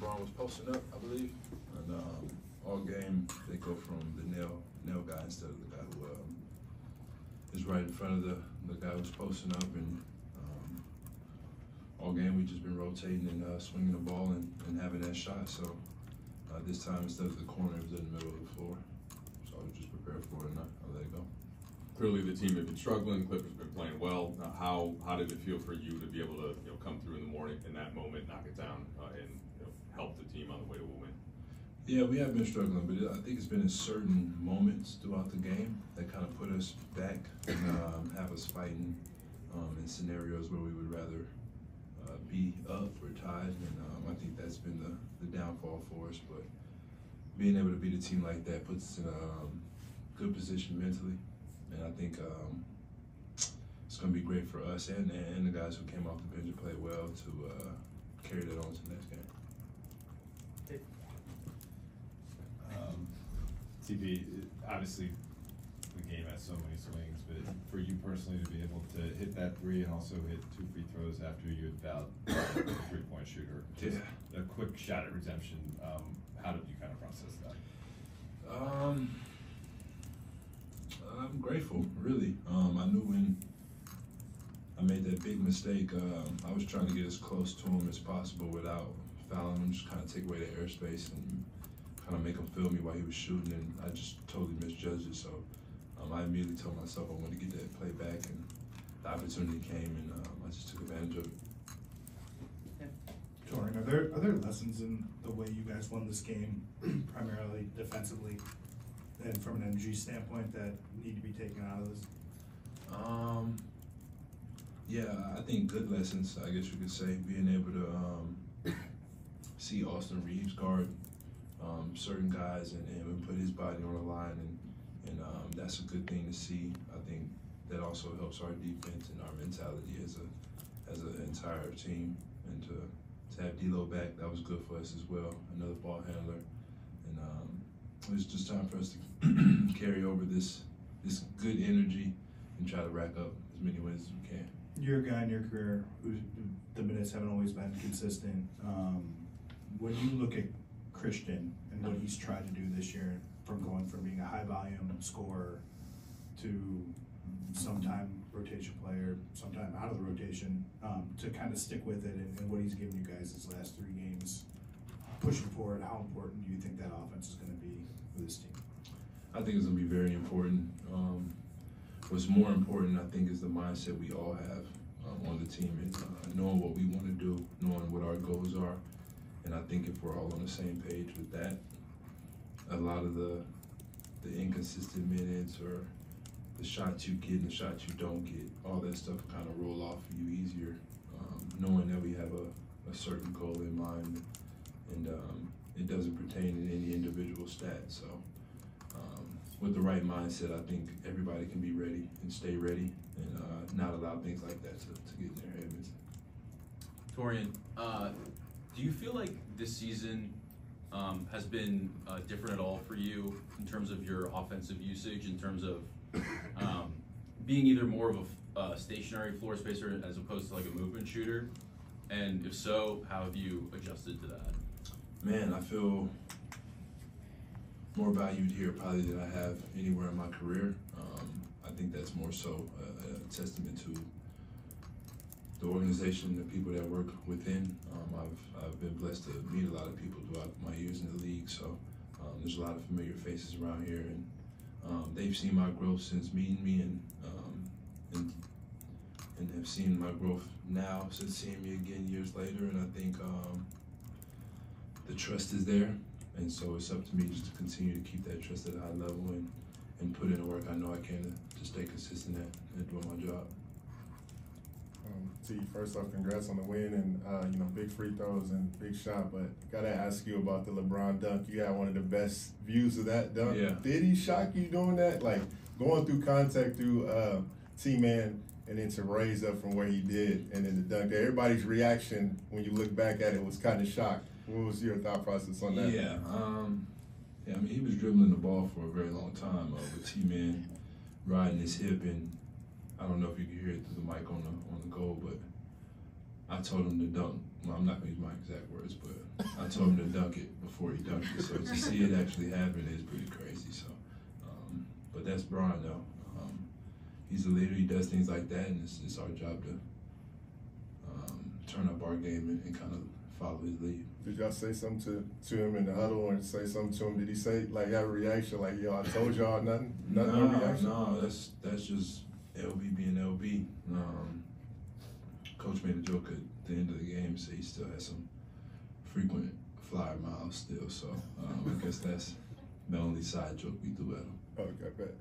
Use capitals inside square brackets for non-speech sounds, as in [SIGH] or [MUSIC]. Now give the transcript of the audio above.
LeBron was posting up, I believe, and um, all game they go from the nail nail guy instead of the guy who um, is right in front of the the guy who's posting up, and um, all game we've just been rotating and uh, swinging the ball and, and having that shot. So uh, this time instead of the corner, it was in the middle of the floor. So I was just prepared for it and I, I let it go. Clearly, the team had been struggling. Clippers have been playing well. How how did it feel for you to be able to you know come through in the morning in that moment, knock it down, uh, and you know, help the team on the way to a win? Yeah, we have been struggling, but I think it's been in certain moments throughout the game that kind of put us back and um, have us fighting um, in scenarios where we would rather uh, be up or tied, and um, I think that's been the, the downfall for us. But being able to beat a team like that puts us in a um, good position mentally, and I think um, it's going to be great for us and, and the guys who came off the bench and played well to uh, carry that on to the next game. Obviously, the game has so many swings, but for you personally to be able to hit that three and also hit two free throws after you had fouled a three-point shooter, just a quick shot at redemption, um, how did you kind of process that? Um, I'm grateful, really. Um, I knew when I made that big mistake, um, I was trying to get as close to him as possible without fouling him, just kind of take away the airspace and kind of make him feel me while he was shooting, and I just totally misjudged it. So um, I immediately told myself I wanted to get that play back, and the opportunity came, and um, I just took advantage of it. Taurean, are there are there lessons in the way you guys won this game, [CLEARS THROAT] primarily defensively, and from an energy standpoint that need to be taken out of this? Um, yeah, I think good lessons. I guess you could say being able to um, [CLEARS THROAT] see Austin Reaves guard um, certain guys and, and put his body on the line, and and um, that's a good thing to see. I think that also helps our defense and our mentality as a as an entire team, and to to have D'Lo back, that was good for us as well. Another ball handler, and um, it was just time for us to [CLEARS THROAT] carry over this this good energy and try to rack up as many wins as we can. You're a guy in your career who the minutes haven't always been consistent. Um, when you look at Christian and what he's tried to do this year, from going from being a high volume scorer to sometime rotation player, sometime out of the rotation, um, to kind of stick with it and, and what he's given you guys his last three games, pushing forward, how important do you think that offense is going to be for this team? I think it's gonna be very important. Um, what's more important, I think, is the mindset we all have um, on the team and uh, knowing what we want to do, knowing what our goals are, and I think if we're all on the same page with that, a lot of the the inconsistent minutes or the shots you get and the shots you don't get, all that stuff kind of roll off of you easier, um, knowing that we have a, a certain goal in mind, and um, it doesn't pertain to any individual stat. So um, with the right mindset, I think everybody can be ready and stay ready and uh, not allow things like that to, to get in their heads. Taurean, uh, do you feel like this season um, has been uh, different at all for you in terms of your offensive usage, in terms of um, being either more of a stationary floor spacer as opposed to like a movement shooter? And if so, how have you adjusted to that? Man, I feel more valued here probably than I have anywhere in my career. Um, I think that's more so a, a testament to the organization, the people that work within. Um, I've, I've been blessed to meet a lot of people throughout my years in the league, so um, there's a lot of familiar faces around here, and um, they've seen my growth since meeting me, and, um, and and have seen my growth now since seeing me again years later, and I think um, the trust is there, and so it's up to me just to continue to keep that trust at a high level and and put in the work I know I can to, to stay consistent at, at doing my job. Um, T, first off, congrats on the win and uh, you know big free throws and big shot. But gotta ask you about the LeBron dunk. You had one of the best views of that dunk. Yeah. Did he shock you doing that? Like going through contact through uh, T Man and then to raise up from where he did and then the dunk. Everybody's reaction when you look back at it was kind of shocked. What was your thought process on that? Yeah, um, yeah. I mean, he was dribbling the ball for a very long time uh, with T Man riding his hip, and I don't know if you can hear it through the mic on the on the goal, but I told him to dunk. Well, I'm not gonna use my exact words, but I told him to dunk it before he dunked it. So to see it actually happen is pretty crazy. So, um, but that's Bron though. Um, he's a leader. He does things like that, and it's, it's our job to um, turn up our game and, and kind of follow his lead. Did y'all say something to, to him in the huddle or say something to him? Did he say, like, have a reaction, like, yo, I told y'all nothing? Nothing, no, no, reaction? no, that's that's just LB being LB. Um, Coach made a joke at the end of the game, said he still has some frequent flyer miles still. So um, I guess that's the only side joke we threw at him. Okay, bet.